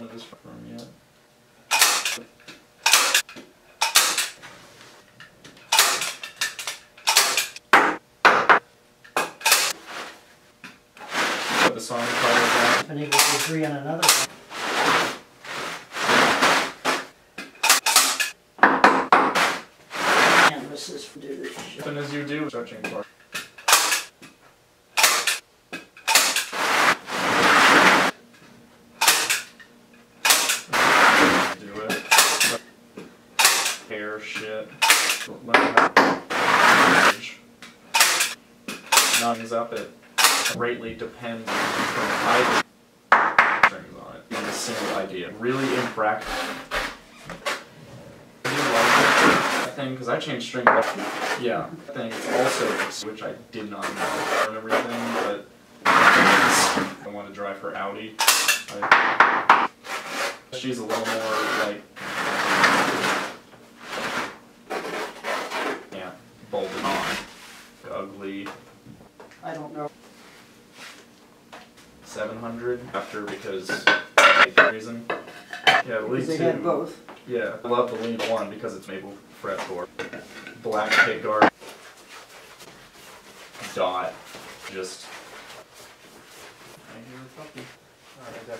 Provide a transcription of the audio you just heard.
him yet. Put the song card Been able to agree on another one. Canvases for do this shit. Open as you do, stretching part. Do it. Let Nuns up it. Greatly depends on either strings on it. On a single idea. Really impractical. Do like that thing? Because I changed string. Yeah, I think it's also which I did not know and everything, but I want to drive her Audi. I, she's a little more like yeah, bolted on, ugly. I don't know. 700 after because like, reason. Yeah, lead Because they two. had both. Yeah, I love the lead one because it's maple fretboard. Black pick guard. Dot. Just. I hear a puppy. Alright, I